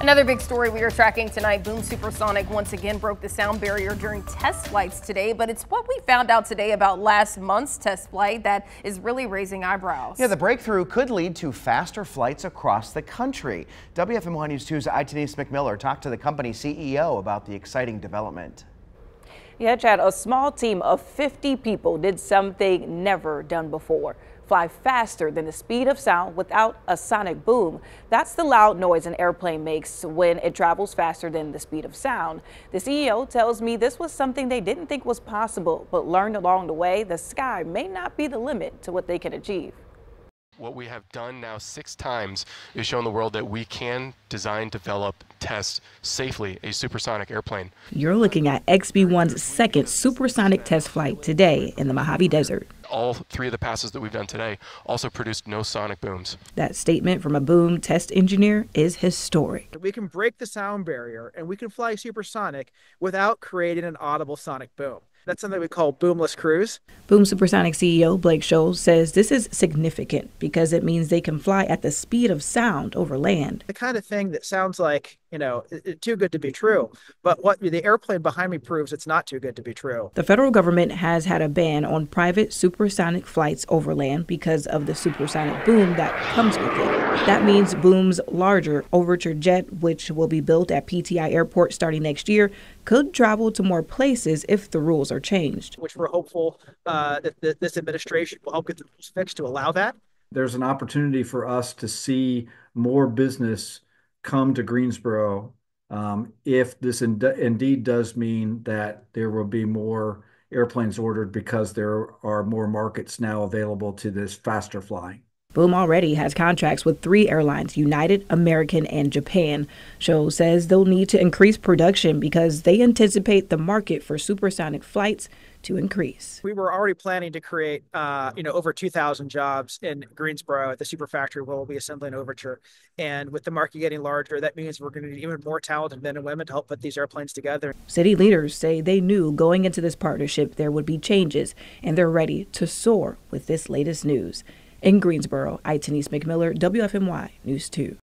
Another big story we are tracking tonight, Boom Supersonic once again broke the sound barrier during test flights today, but it's what we found out today about last month's test flight that is really raising eyebrows. Yeah, the breakthrough could lead to faster flights across the country. WFMY News 2's Denise McMillan talked to the company CEO about the exciting development. Yeah, Chad, a small team of 50 people did something never done before fly faster than the speed of sound without a sonic boom. That's the loud noise an airplane makes when it travels faster than the speed of sound. The CEO tells me this was something they didn't think was possible, but learned along the way the sky may not be the limit to what they can achieve. What we have done now six times is shown the world that we can design, develop, test safely a supersonic airplane. You're looking at XB-1's second supersonic test flight today in the Mojave Desert. All three of the passes that we've done today also produced no sonic booms. That statement from a boom test engineer is historic. We can break the sound barrier and we can fly supersonic without creating an audible sonic boom. That's something we call boomless cruise. Boom Supersonic CEO Blake Scholl says this is significant because it means they can fly at the speed of sound over land. The kind of thing that sounds like, you know, too good to be true. But what the airplane behind me proves it's not too good to be true. The federal government has had a ban on private supersonic flights over land because of the supersonic boom that comes with it. That means Boom's larger Overture jet, which will be built at PTI Airport starting next year, could travel to more places if the rules are changed. Which we're hopeful uh, that this administration will help get the rules fixed to allow that. There's an opportunity for us to see more business come to Greensboro um, if this in- indeed does mean that there will be more airplanes ordered because there are more markets now available to this faster flying. Boom already has contracts with three airlines United, American, and Japan. Scholl says they'll need to increase production because they anticipate the market for supersonic flights to increase. We were already planning to create, uh, you know, over 2,000 jobs in Greensboro at the super factory where we'll be assembling Overture. And with the market getting larger, that means we're going to need even more talented men and women to help put these airplanes together. City leaders say they knew going into this partnership there would be changes, and they're ready to soar with this latest news. In Greensboro, I, Denise McMillan, WFMY News 2.